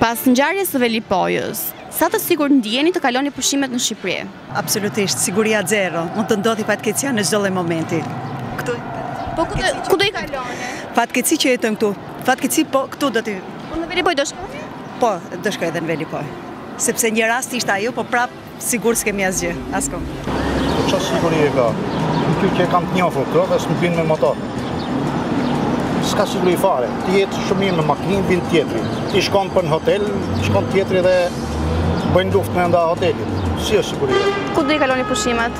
Pas ngjarjes së Velipojës, sa të sigurt ndiheni të kaloni pushimet në Shqipëri? Absolutisht, siguria zero. Mund të ndodhi fatkeqësia në çdo lloj momenti. Këtu Po ku do i kaloni? Fatkeqësi që jetojmë këtu. Fatkeqësi po këtu do të. Po në Velipoj do shkoni? Po, do shkoj edhe në Velipoj. Sepse një rast ishte ajo, po prap Sigur s'kemi asgjë, askund. Ça sigurie ka? Një që e kam të njofur, ky dhe s'pin me motor. S'ka siguri fare, ti je shumë mirë me makinë, vjen tjetri. Ti shkon për në hotel, shkon tjetri dhe bëjnë luftë mrenda hotelit. S'është siguri? Ku do i kaloni pushimet?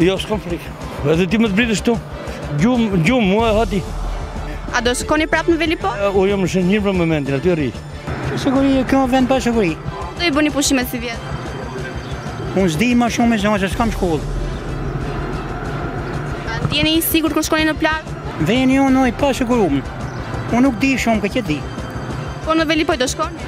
Jo, s'kam frikë. Edhe ti më të vritësh tu. Gjum, gjum, mua e hati. A do shkoni prapë në Velipojë? Unë jam në Shëngjin për momentin, aty rri. Siguri, ky vend pa siguri. Do i bëni pushimet sivjet? Unë s'di ma shumë e zonë, se s'kam shkollë. Jeni i sigurt kur shkoni në plazh? Veni unë, unë i pasiguruar. Unë nuk di shumë këtë që di. Po në Velipoj do shkoni?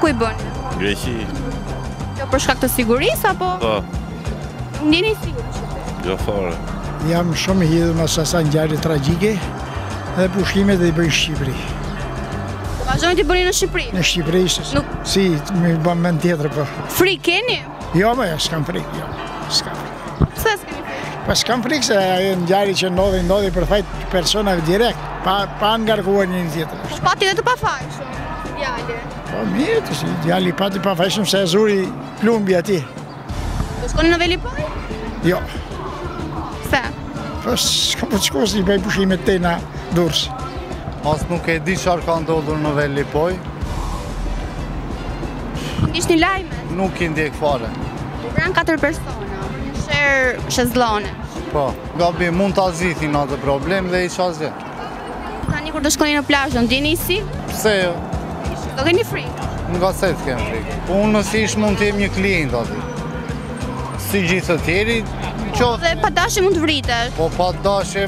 Ku i bëni? Greqi. Kjo për shkak të sigurisë apo? Po. Nuk ndiheni sigurt. Jo fare. Jam shumë i hidhëruar me asaj ngjarje tragjike dhe pushimet i bëj në Shqipëri. Vazhdoni t'i bëni në Shqipëri? Në Shqipëri, nuk... si, më bën vend tjetër, po. Frikë keni? Jo, more jo, s'kam frikë, jo, s'kam frikë. Pse s'ke frikë? Po s'kam frikë se ajo ngjarje që ndodhi, ndodhi për faj të personave direkt, pa, pa ngarkuar një një tjetër. Po pati dhe të pafajshëm, djali. Po mirë, të si, djali pati pafajshëm se e zuri plumbi aty. Do shkoni në Velipojë? Jo. Pse? Po s'kam pse shkoj i bëj pushimet te ne Durrës. As nuk e di çfarë ka ndodhur në Velipoj. Nuk i sheh lajmet. Nuk i ndjek fare. U vranë katër persona, një sherr shezlonge. Po, gabim, mund ta zgjidhnin atë problem dhe me qetësi. Tani kur të shkoni në plazh do ndiheni si? Pse jo? Do keni frikë. Nga se të kem frikë. Po unë si ish mund të jem një klient aty. Si gjithë të tjerët. Dhe pa dashje mund të vritesh. Po pa dashje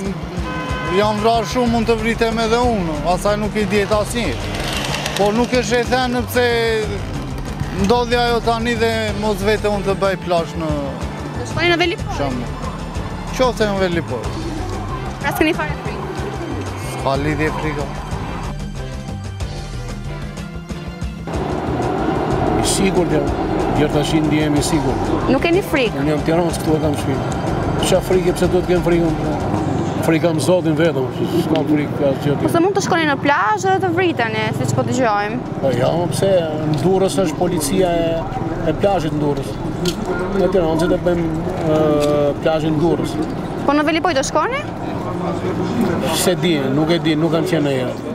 janë vrarë shumë mund të vritem edhe unë. Asaj nuk i dihet asnjë. Po nuk do të thotë pse ndodhi ajo tani dhe mos vete unë të bëj plazh në... Do shkoni në veli Qofte në Velipojë. Pra s'keni fare frikë? S'ka lidhje frikë. I sigurt jam. Deri tashi ndihem i sigurt. Nuk keni frikë? Unë jam tironas, këtu e kam shpinë. Ça frike, pse duhet të kem frikë? Frikë kam Zotin vetëm, s'ka frikë për asgjë. Se mund të shkoni në plazh dhe të vriteni, siç po dëgjojmë? Po ja, jo, pse, në Durrës është policia e plazhit në Durrës. Në Tiranë që do të bëjmë plazhin Durrës. Po në Velipoj do shkoni? S'e di, nuk e di, nuk kam qenë ndonjëherë.